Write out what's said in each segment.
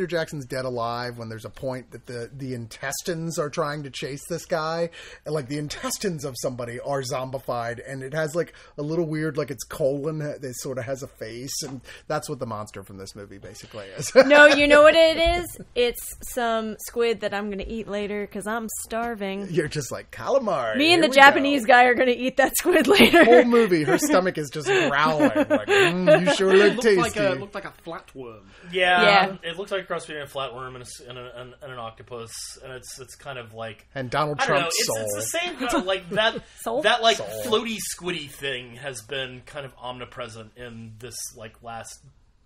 Peter Jackson's Dead Alive when there's a point that the the intestines are trying to chase this guy, and like the intestines of somebody are zombified, and it has like a little weird like its colon that sort of has a face, and that's what the monster from this movie basically is. No, you know what it is? It's some squid that I'm going to eat later because I'm starving. You're just like calamari. Me and the Japanese go." guy are going to eat that squid later. Whole movie, her stomach is just growling. Like, mm, you sure look tasty. like a looked like a flatworm. Yeah, Yeah. it looks like a cross between a flatworm and, a s and, a, and, and an octopus, and it's it's kind of like and Donald I don't know. Trump's It's, soul. it's the same kind of like that. That like Soul. floaty squiddy thing has been kind of omnipresent in this like last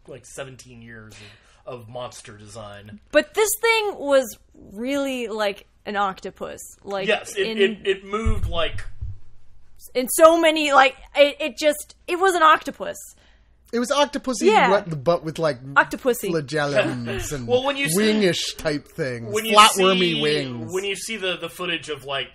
like seventeen years of, of monster design. But this thing was really like an octopus. Like Yes, it, in, it, it moved like in so many like it, it just it was an octopus. It was octopusy, Yeah. but, but with like Octopusy. flagellums and Well, when you see- wingish type things, when flatwormy see, wings. When you see the the footage of like.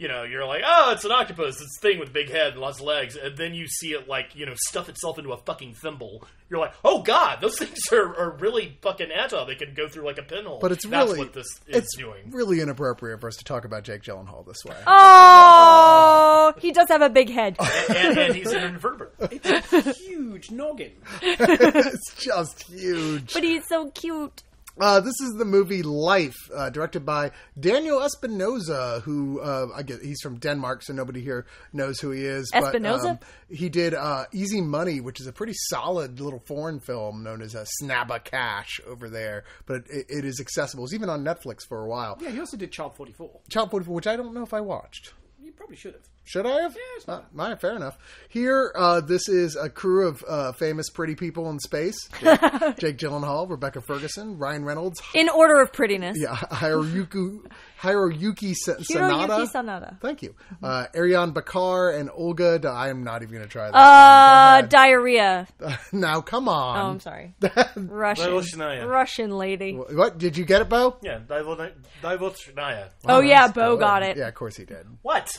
You know, you're like, oh, it's an octopus. It's a thing with a big head and lots of legs. And then you see it, like, you know, stuff itself into a fucking thimble. You're like, oh, God, those things are, are really fucking agile. They can go through like a pinhole. but it's That's really what this is it's doing. really inappropriate for us to talk about Jake Gyllenhaal this way. Oh, he does have a big head. and, and he's an invertebrate. It's a huge noggin. it's just huge. But he's so cute. Uh, this is the movie Life, uh, directed by Daniel Espinosa, who uh, I guess he's from Denmark, so nobody here knows who he is. Espinosa? But, um, he did uh, Easy Money, which is a pretty solid little foreign film known as a Snabba Cash over there, but it, it is accessible. It's even on Netflix for a while. Yeah, he also did Child 44. Child 44, which I don't know if I watched. You probably should have. Should I have? Yeah, it's Uh, all right, fair enough. Here, uh, this is a crew of uh, famous pretty people in space: Jake, Jake Gyllenhaal, Rebecca Ferguson, Ryan Reynolds, In order of prettiness. yeah, Hiroyuki Hiroyuki Sanada. Hiroyuki Sanada. Thank you. Uh, Ariyon Bakare and Olga. I am not even going to try that. Uh, diarrhea. now, come on. Oh, on. I'm sorry. Russian. Divoshchaya. Russian lady. what did you get it, Beau? Yeah, Divoshchaya. Oh yeah, Beau got it. Yeah, of course he did. What?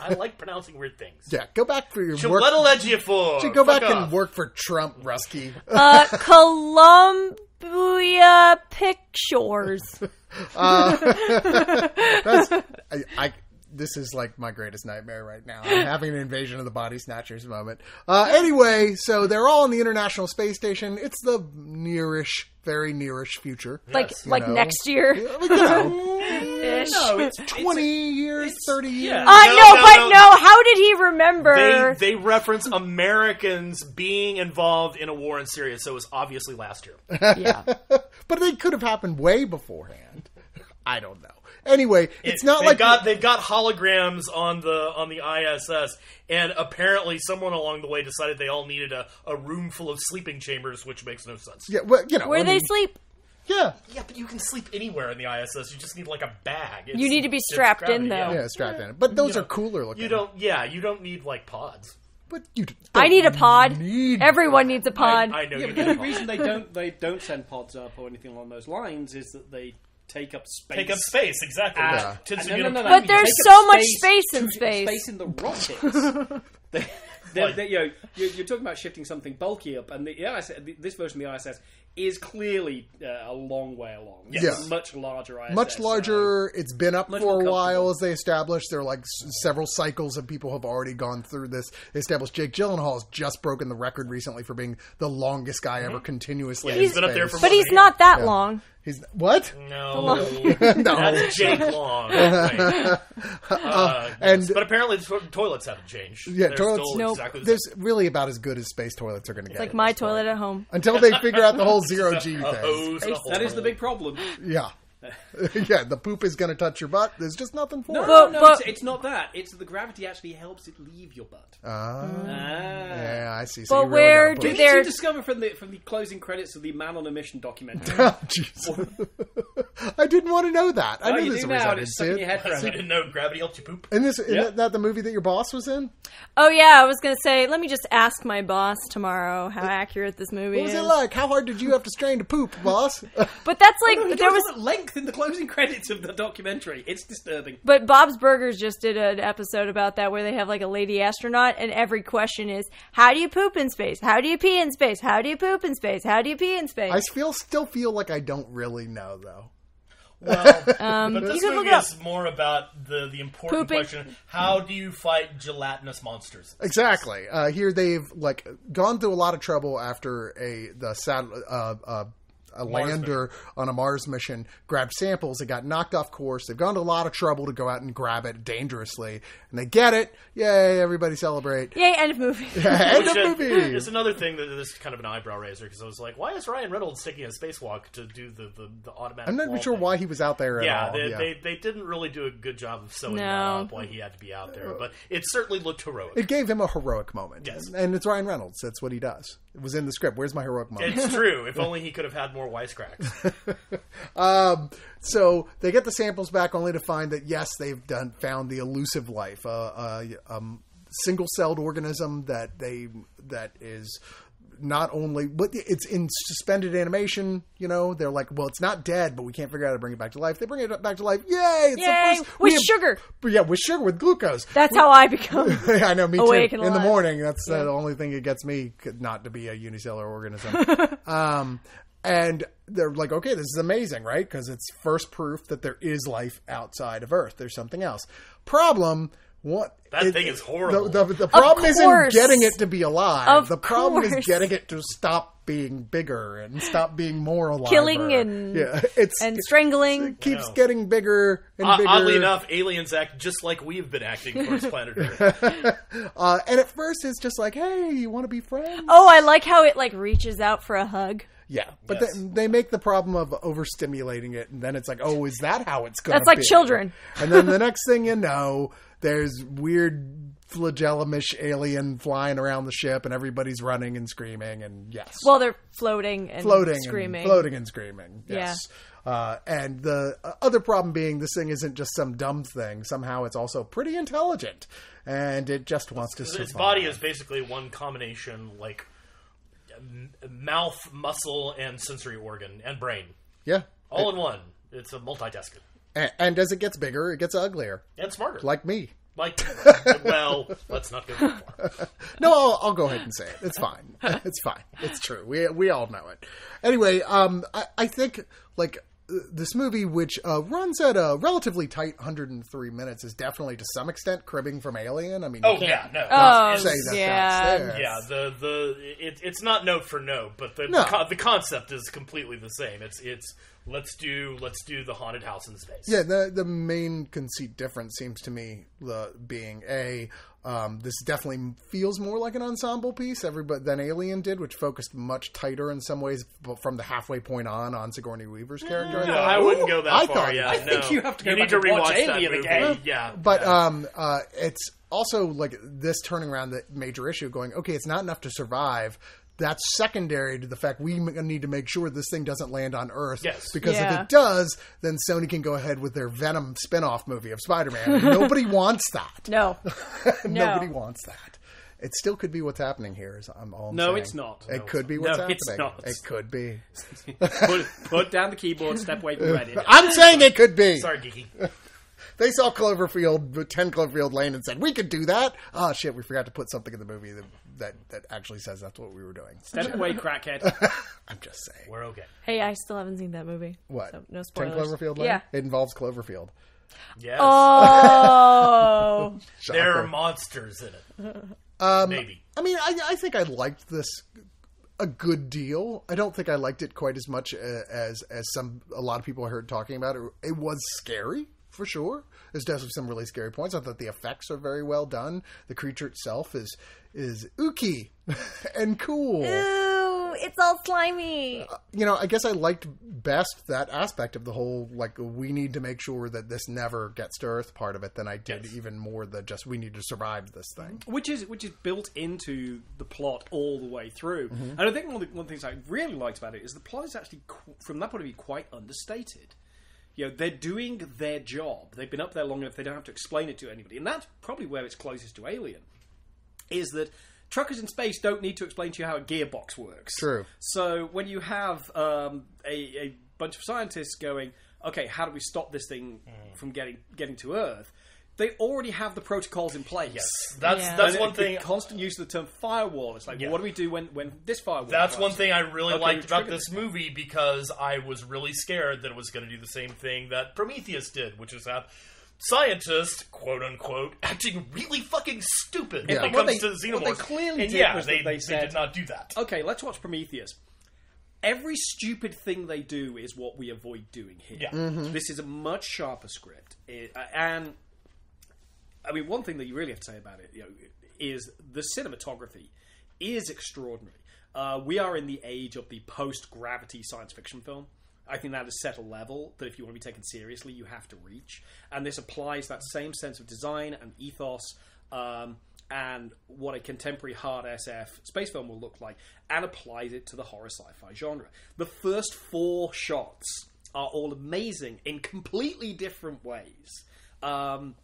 I like pronouncing weird things. Yeah, go back for your work. Chiletalegia for. Should go back Fuck and work for Trump, Rusky. Uh, Columbia Pictures. That's I, I. This is like my greatest nightmare right now. I'm having an invasion of the body snatchers moment. Uh, anyway, so they're all on the International Space Station. It's the nearish, very nearish future. Like Yes. like know. next year. You know, Ish. No, it's twenty years, thirty years. yeah. Uh, No, no, no, but no. no. How did he remember? They, they reference Americans being involved in a war in Syria, so it was obviously last year. yeah. but they could have happened way beforehand. I don't know. Anyway, it's not they've like got they've got holograms on the on the ISS, and apparently someone along the way decided they all needed a, a room full of sleeping chambers, which makes no sense. yeah, well, you know, Where I they mean, sleep? Yeah, Yeah, but you can sleep anywhere in the ISS. You just need like a bag. It's- You need to be strapped in, gravity, though. yeah. yeah, strapped in. But those You are know, cooler looking. You don't. Yeah, you don't need like pods. But you. I need a pod. Need Everyone needs a pod. I, I know Yeah, you but the only reason they don't they don't send pods up or anything along those lines is that they take up space. Take up space, exactly. Ah, Which tends to no, no, no, no. But there's take so much space in space. Space in the rockets. they, they're, they you know, you're, you're talking about shifting something bulky up, and the ISS, this version of the ISS is clearly uh, a long way along. It's Yes. a much larger ISS. much so- larger. It's been up for a while, as they established. There are like s- several cycles of people have already gone through this. They established Jake Gyllenhaal has just broken the record recently for being the longest guy ever continuously. Yeah, in he's been up there for but he's not that Yeah. long. He's what? No, no. that's Jake Long. Right. Uh, and- yes, but apparently the to- toilets haven't changed. Yeah, They're toilets- still Nope. exactly the There's really about as good as space toilets are going to get. Like my this point. toilet at home. Until they figure out the whole zero G same. Thing. hose and a That is the big problem. Yeah. yeah, the poop is going to touch your butt. There's just nothing for No, it. But- no, but- it's, it's not that. It's the gravity actually helps it leave your butt. Ah, Ah. yeah, I see. So But you really where gotta do they- discover from the from the closing credits of the Man on a Mission documentary. Oh. I didn't want to know that. I Oh, knew you this do was now, I and didn't it's see stuck in it. your head So you didn't know gravity helped you poop? And this is Yeah. that the movie that your boss was in? Oh yeah, I was gonna say. Let me just ask my boss tomorrow how accurate this movie What was is. it like? How hard did you have to strain to poop, boss? But that's like there was on at length in the closing credits of the documentary. It's disturbing. But Bob's Burgers just did an episode about that where they have like a lady astronaut, and every question is, "How do you poop in space? How do you pee in space? How do you poop in space? How do you pee in space?" I feel still feel like I don't really know though. Well, Um, but this movie is more about the the important Pooping. question: How do you fight gelatinous monsters? Exactly. Uh, here they've like gone through a lot of trouble after a the sat uh, uh, a Mars lander on a Mars mission grabbed samples. It got knocked off course. They've gone to a lot of trouble to go out and grab it dangerously, and they get it. Yay! Everybody celebrate. Yay! End of movie. End Which of is- movie. It's another thing that this is kind of an eyebrow raiser because I was like, why is Ryan Reynolds taking a spacewalk to do the, the, the automatic? I'm not even sure thing? why he was out there at Yeah, all. they, yeah. They, they didn't really do a good job of sewing that No. up why he had to be out there, but it certainly looked heroic. it gave him a heroic moment. Yes. And it's Ryan Reynolds. That's what he does. It was in the script. Where's my heroic moment? It's true. If only he could have had more wisecracks. Um, so they get the samples back only to find that yes, they've done found the elusive life, uh, a um, single-celled organism that they that is not only but it's in suspended animation. You know, they're like, well, it's not dead, but we can't figure out how to bring it back to life. They bring it back to life. Yay! It's Yay! the first, With have- sugar. Yeah, with sugar, with glucose. That's how I become. I know, me Awake too. and In the morning, that's uh, the only thing that gets me not to be a unicellular organism. um, and they're like, okay, this is amazing, right? Because it's first proof that there is life outside of Earth. There's something else. Problem. What That thing is horrible. The, the, the problem isn't getting it to be alive. Of the problem is getting it to stop being bigger and stop being more alive. Killing and- yeah, it's and strangling. it keeps Wow. getting bigger and O- bigger. Oddly enough, aliens act just like we've been acting towards planet Earth. uh, and at first it's just like, hey, you want to be friends? Oh, I like how it like reaches out for a hug. Yeah, but Yes. then they make the problem of overstimulating it, and then it's like, oh, is that how it's going? That's like children. And then the next thing you know, there's weird flagellumish alien flying around the ship, and everybody's running and screaming, and yes, Well, they're floating and floating, screaming. and floating and screaming. Yes. Uh, and the uh, other problem being, this thing isn't just some dumb thing. Somehow, it's also pretty intelligent, and it just wants to survive. Its body is basically one combination, like m- mouth, muscle, and sensory organ and brain, yeah. all in one. It's a multitasker And, and as it gets bigger, it gets uglier, and smarter. like me. like, well, let's not go far. No, I'll, I'll go ahead and say it. It's fine. It's fine. It's true. We we all know it. Anyway, um, I, I think like this movie, which uh, runs at a relatively tight 103 minutes, is definitely to some extent cribbing from Alien. I mean, you Oh can't yeah, no. Oh, say that yeah. there. Yeah, the the it, it's not note for note, but the No. co- the concept is completely the same. It's it's let's do let's do the haunted house in space. Yeah, the the main conceit difference seems to me the being a um, this definitely feels more like an ensemble piece everybody than Alien did, which focused much tighter in some ways but from the halfway point on on Sigourney Weaver's character. No, I wouldn't go that I far. thought- yeah, I no. think you have to go You need to and rewatch that Alien movie. again. Yeah, But yeah. um, uh, it's also like this turning around the major issue, going, okay, it's not enough to survive. That's secondary to the fact we need to make sure this thing doesn't land on Earth. Yes. Because if it does, then Sony can go ahead with their Venom spin-off movie of Spider-Man. Nobody wants that. No. Nobody wants that. It still could be what's happening here. Is I'm all I'm No, saying. it's not. It No, could be what's. No, happening. it's not. It could be. put, put down the keyboard, step away from Reddit. I'm saying it could be. Sorry, geeky. They saw Cloverfield, 10 Cloverfield Lane, and said, we could do that. Oh, shit, we forgot to put something in the movie that, that, that actually says that's what we were doing. Step away, crackhead. I'm just saying. We're okay. Hey, I still haven't seen that movie. What? So, no 10 spoilers. Cloverfield Lane? Yeah. It involves Cloverfield. Yes, Oh. there are monsters in it. Um, Maybe. I mean, I, I think I liked this a good deal. I don't think I liked it quite as much uh, as as some a lot of people I heard talking about it. It was scary for sure. There's definitely some really scary points. I thought the effects are very well done. The creature itself is is ooky and cool. Ooh, it's all slimy. you know, I guess I liked best that aspect of the whole like we need to make sure that this never gets to Earth part of it than I did Yes. even more the just we need to survive this thing. which is which is built into the plot all the way through. Mm-hmm. And I think one of, the, one of the things I really liked about it is the plot is actually, qu- from that point of view, quite understated. You know, they're doing their job. They've been up there long enough; they don't have to explain it to anybody. And that's probably where it's closest to Alien. Is that truckers in space don't need to explain to you how a gearbox works. True. So when you have um, a, a bunch of scientists going, okay, how do we stop this thing Mm. from getting getting to Earth? They already have the protocols in place. Yes, that's Yeah. that's And one the thing. Constant use of the term firewall. It's like, Yeah. what do we do when when this firewall? That's one thing I really Okay, liked about this movie because I was really scared that it was going to do the same thing that Prometheus did, which is have scientists, quote unquote, acting really fucking stupid when it comes they- to xenomorphs. what they clearly and did yeah, was they, that they they did not do that. Okay, let's watch Prometheus. Every stupid thing they do is what we avoid doing here. Yeah. This is a much sharper script, It- uh, and I mean, one thing that you really have to say about it, you know, is the cinematography is extraordinary. Uh, we are in the age of the post-gravity science fiction film. I think that has set a level that if you want to be taken seriously, you have to reach. And this applies that same sense of design and ethos um, and what a contemporary hard SF space film will look like, and applies it to the horror sci-fi genre. The first four shots are all amazing in completely different ways. Um,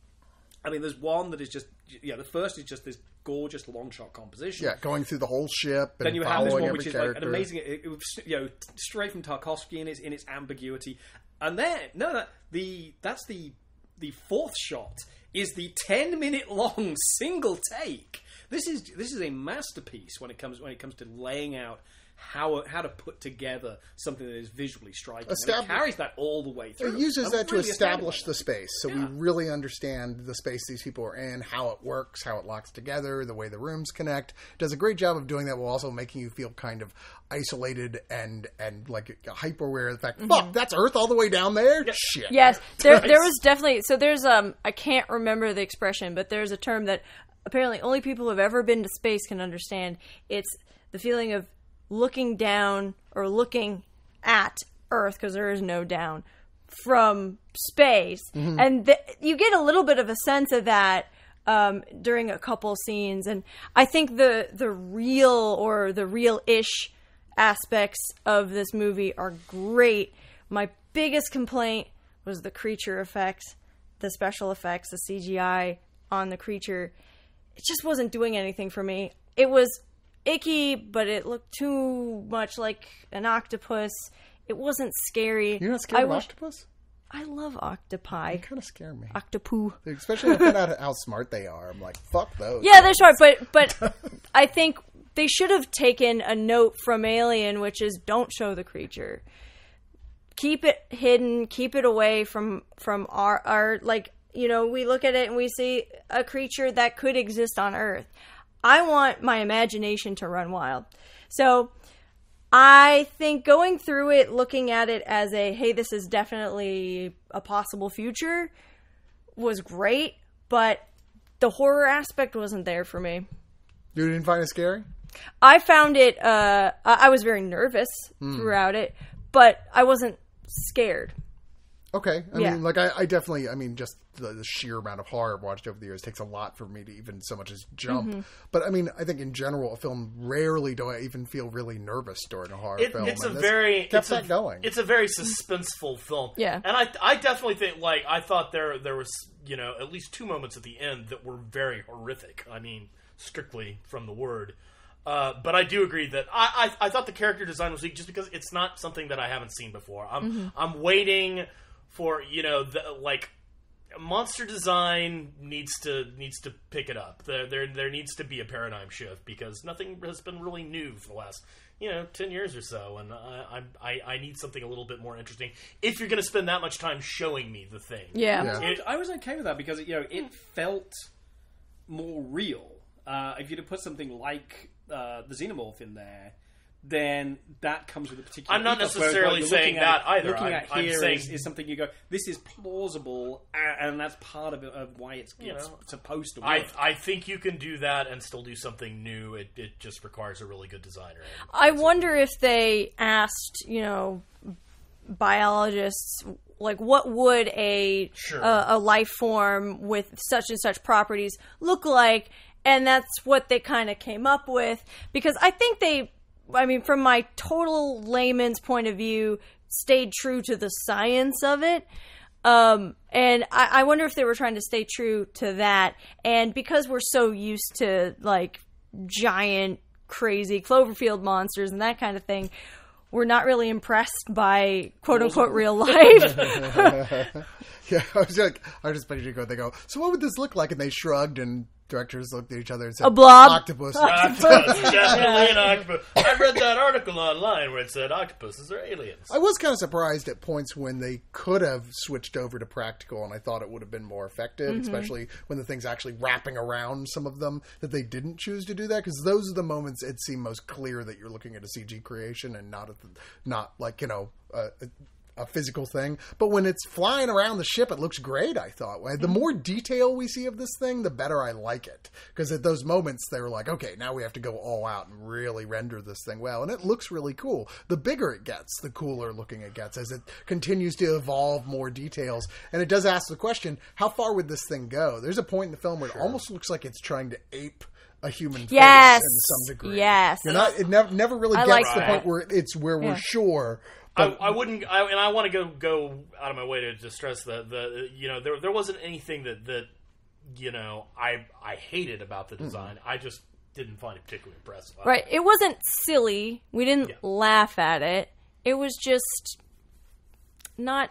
I mean, there's one that is just yeah. The first is just this gorgeous long shot composition. Yeah, going through the whole ship and Then you have this one which is character. like an amazing, it, it was, you know, straight from Tarkovsky in its in its ambiguity. And then no, no, the that's the the fourth shot is the ten minute long single take. This is this is a masterpiece when it comes when it comes to laying out how how to put together something that is visually striking. And Estab- it carries that all the way through. It uses I'm that to really astounded establish the space, so we really understand the space these people are in, how it works, how it locks together, the way the rooms connect. Does a great job of doing that while also making you feel kind of isolated and and like hyper aware of the fact, fuck, that's Earth all the way down there. Shit. Yes, there there was definitely so there's um I can't remember the expression, but there's a term that apparently only people who have ever been to space can understand. It's the feeling of looking down or looking at Earth because there is no down from space, and th- you get a little bit of a sense of that um, during a couple scenes, and I think the the real or the real ish aspects of this movie are great. My biggest complaint was the creature effects, the special effects, the CGI on the creature. It just wasn't doing anything for me. It was icky, but it looked too much like an octopus. It wasn't scary. You're not scared I of wish- octopus? I love octopi. They Kind of scare me. Octopus. Especially when I find out how smart they are. I'm like, fuck those. Yeah, they're smart, but but I think they should have taken a note from Alien, which is don't show the creature. Keep it hidden. Keep it away from from our our like you know we look at it and we see a creature that could exist on Earth. I want my imagination to run wild. So I think going through it, looking at it as a hey, this is definitely a possible future, was great, but the horror aspect wasn't there for me. You didn't find it scary? I found it. Uh, I I was very nervous throughout it, but I wasn't scared. Okay. I Yeah. mean, like, I, I definitely, I mean, just the, the sheer amount of horror I've watched over the years takes a lot for me to even so much as jump. Mm-hmm. But I mean, I think in general, a film rarely do I even feel really nervous during a horror It, film. it's a and this very kept it's that a, going. It's a very suspenseful film. Yeah. and I I definitely think like I thought there there was you know at least two moments at the end that were very horrific. I mean, strictly from the word. Uh, but I do agree that I, I I thought the character design was weak just because it's not something that I haven't seen before. I'm I'm waiting for you know the like monster design needs to needs to pick it up. There there there needs to be a paradigm shift because nothing has been really new for the last you know ten years or so, and I I I need something a little bit more interesting. If you're going to spend that much time showing me the thing, Yeah. Yeah. I was- I was okay with that because you know it felt more real. Uh, if you'd have put something like uh, the xenomorph in there, then that comes with a particular. I'm not ethos, necessarily what you're saying looking at- that either. Looking I'm- at I'm here saying- is, is something you go, this is plausible, a- and that's part of, it, of why it's, You it's know, supposed to work. I I think you can do that and still do something new. It it just requires a really good designer. I wonder if they asked, you know, biologists, like, what would a Sure. a, a life form with such and such properties look like? And that's what they kind of came up with because I think they, I mean, from my total layman's point of view, stayed true to the science of it. Um, and I, I wonder if they were trying to stay true to that. And because we're so used to like giant, crazy Cloverfield monsters and that kind of thing, we're not really impressed by quote unquote real life. Yeah, I was like, I was just pictured you go. They go, so what would this look like? And they shrugged, and directors looked at each other and said, A blob? octopus." Octopus, definitely an octopus. I read that article online where it said octopuses are aliens. I was kind of surprised at points when they could have switched over to practical, and I thought it would have been more effective, Mm-hmm. especially when the thing's actually wrapping around some of them. That they didn't choose to do that because those are the moments it seemed most clear that you're looking at a CG creation and not at the, not like you know. a a physical thing, but when it's flying around the ship, it looks great. I thought the mm-hmm. more detail we see of this thing, the better I like it. Because at those moments, they were like, okay, now we have to go all out and really render this thing well, and it looks really cool. The bigger it gets, the cooler looking it gets as it continues to evolve more details. And it does ask the question, how far would this thing go? There's a point in the film where it almost looks like it's trying to ape a human face Yes. in some degree. Yes. You're not. It never, never really I gets like to the that. point where it's where we're Yeah. Sure. I, I wouldn't, I, and I want to go go out of my way to, to stress that the you know there there wasn't anything that that you know I I hated about the design. I just didn't find it particularly impressive. right. It wasn't silly. We didn't Yeah. laugh at it. It was just not,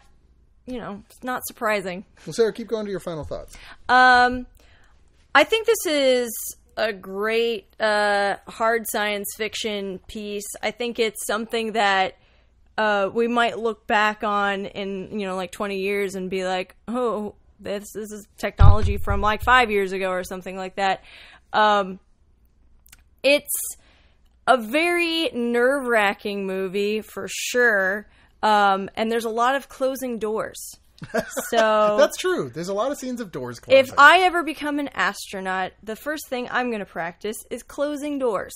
you know, not surprising. Well, Sarah, keep going to your final thoughts. Um, I think this is a great uh, hard science fiction piece. I think it's something that uh, we might look back on in you know like 20 years and be like, oh, this, this is technology from like five years ago or something like that. Um, it's a very nerve wracking movie for sure. Um, and there's a lot of closing doors. So That's true. There's a lot of scenes of doors closing. if I ever become an astronaut, the first thing I'm going to practice is closing doors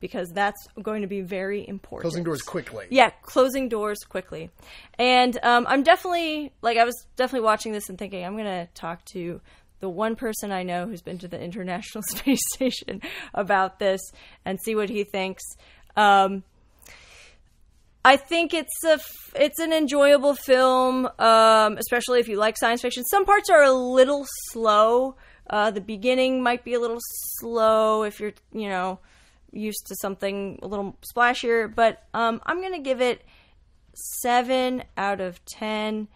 because that's going to be very important. closing doors quickly. Yeah, closing doors quickly. And um, I'm definitely, like, I was definitely watching this and thinking, I'm going to talk to the one person I know who's been to the International Space Station about this and see what he thinks. Um, I think it's a f- it's an enjoyable film, um, especially if you like science fiction. Some parts are a little slow. Uh, the beginning might be a little slow if you're you know used to something a little splashier, but um, I'm gonna give it seven out of ten.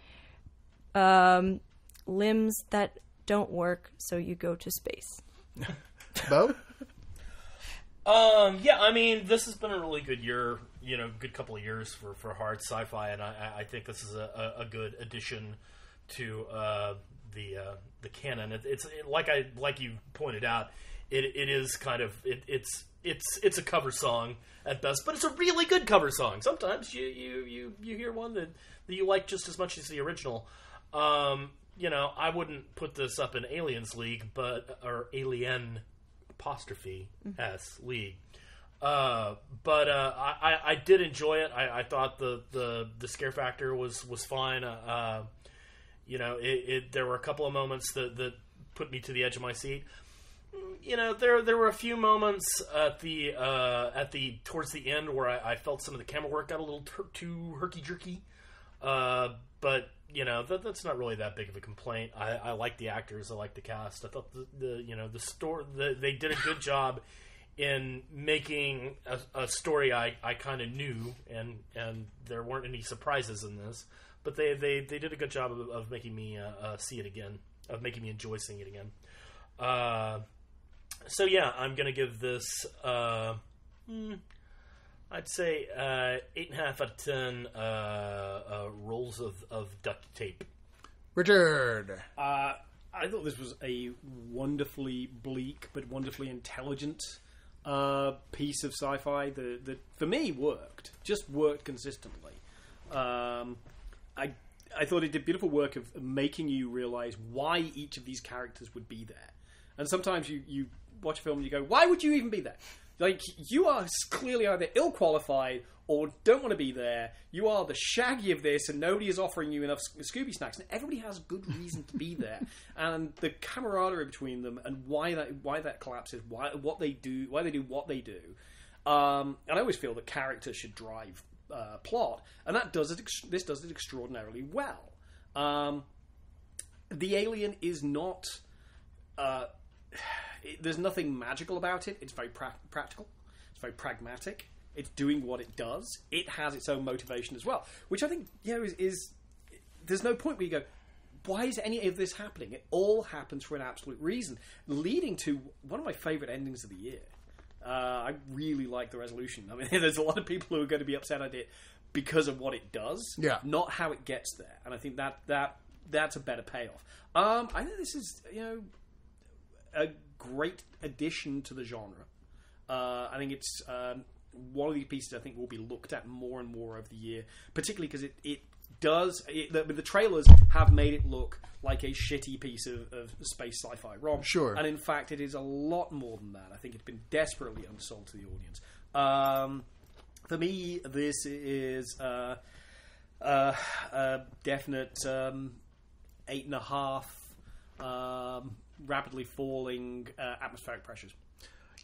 Um, limbs that don't work, so you go to space. Beau? Um, yeah, I mean, this has been a really good year, you know, good couple of years for, for hard sci-fi, and I, I think this is a, a, a good addition to uh, the uh, the canon. It, it's it, like I like you pointed out, it, it is kind of it, it's it's it's a cover song at best, but it's a really good cover song. Sometimes you you you, you hear one that, that you like just as much as the original. Um, you know, I wouldn't put this up in Aliens League, but or Alien apostrophe s league. Uh, but uh, I, I- I did enjoy it. I, I thought the, the, the scare factor was was fine. Uh, uh, you know, it, it there were a couple of moments that, that put me to the edge of my seat. You know, there there were a few moments at the uh, at the towards the end where I, I felt some of the camera work got a little tur too herky jerky. Uh, but you know that, that's not really that big of a complaint. I, I like the actors. I like the cast. I thought the, the you know the story the, they did a good job in making a, a story I, I kind of knew, and and there weren't any surprises in this. But they, they, they did a good job of, of making me uh, uh, see it again, of making me enjoy seeing it again. So yeah, I'm gonna give this. Uh, hmm, I'd say uh, eight and a half out of ten uh, uh, rolls of, of duct tape. Richard. Uh, I thought this was a wonderfully bleak but wonderfully intelligent uh, piece of sci-fi that, that, for me, worked. Just worked consistently. Um, I I thought it did beautiful work of making you realize why each of these characters would be there. And sometimes you, you watch a film and you go, why would you even be there? Like, you are clearly either ill qualified or don't want to be there. You are the shaggy of this, and nobody is offering you enough Scooby snacks. And everybody has good reason to be there. and the camaraderie between them, and why that why that collapses, why what they do, why they do what they do. Um, and I always feel that character should drive uh, plot, and that does it. This does it extraordinarily well. Um, the alien is not. Uh, it- there's nothing magical about it. It's very pra- practical. It's very pragmatic. It's doing what it does. It has its own motivation as well, which I think you know is, is there's no point where you go, why is any of this happening? It all happens for an absolute reason, leading to one of my favorite endings of the year. Uh, I really like the resolution. I mean, there's a lot of people who are going to be upset at it because of what it does, Yeah. not how it gets there. And I think that that that's a better payoff. Um, I think this is you know a great addition to the genre. Uh, I think it's um, one of these pieces I think will be looked at more and more over the year, particularly because it, it does. It, the, the trailers have made it look like a shitty piece of, of space sci-fi rom. Sure. and in fact, it is a lot more than that. I think it's been desperately unsold to the audience. Um, for me, this is uh, uh, a definite um, eight and a half. Um, rapidly falling uh, atmospheric pressures.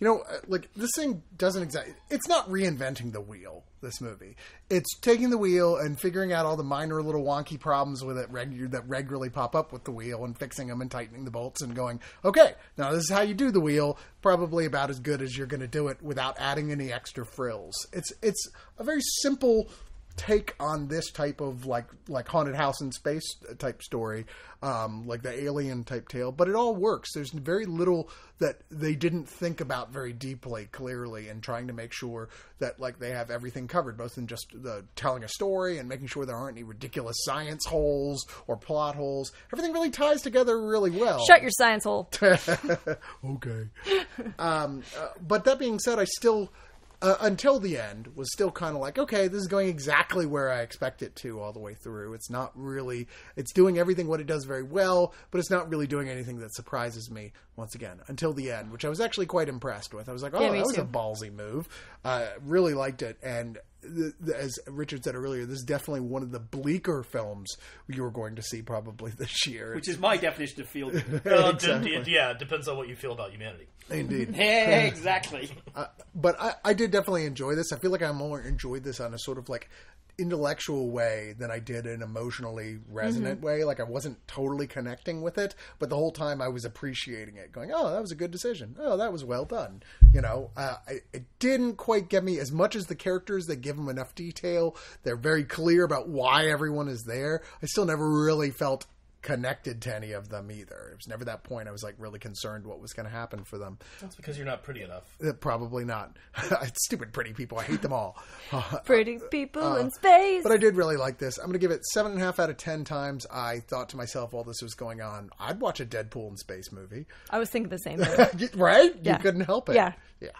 You know, uh, like this thing doesn't exactly. It's not reinventing the wheel. This movie, it's taking the wheel and figuring out all the minor little wonky problems with it regu- that regularly pop up with the wheel and fixing them and tightening the bolts and going, okay, now this is how you do the wheel. Probably about as good as you're going to do it without adding any extra frills. It's it's a very simple take on this type of like like haunted house in space type story um like the alien type tale but it all works there's very little that they didn't think about very deeply clearly and trying to make sure that like they have everything covered both in just the telling a story and making sure there aren't any ridiculous science holes or plot holes everything really ties together really well Shut your science hole. okay. um, uh, but that being said, I still, uh, until the end, was still kind of like, okay, this is going exactly where I expect it to all the way through. It's not really, it's doing everything what it does very well, but it's not really doing anything that surprises me once again until the end, which I was actually quite impressed with. I was like, oh, Yeah, me that was too. a ballsy move. Uh, really liked it. And th- th- as Richard said earlier, this is definitely one of the bleaker films you were going to see probably this year. Which is my definition of feel good. Well, it- Exactly. it- yeah, it depends on what you feel about humanity. Indeed. exactly. but I, I did definitely enjoy this. I feel like I more enjoyed this on a sort of like intellectual way than I did an emotionally resonant way. Like I wasn't totally connecting with it, but the whole time I was appreciating it, going, "Oh, that was a good decision. Oh, that was well done." You know, uh, I, it didn't quite get me as much as the characters. They give them enough detail. They're very clear about why everyone is there. I still never really felt connected to any of them either. It was never that point I was like really concerned what was going to happen for them. That's because you're not pretty enough. Uh, Probably not. Stupid pretty people. I hate them all. Pretty people in space. But I did really like this. I'm going to give it seven and a half out of ten times. I thought to myself while this was going on, I'd watch a Deadpool in space movie. I was thinking the same thing. right? You couldn't help it. Yeah. Yeah.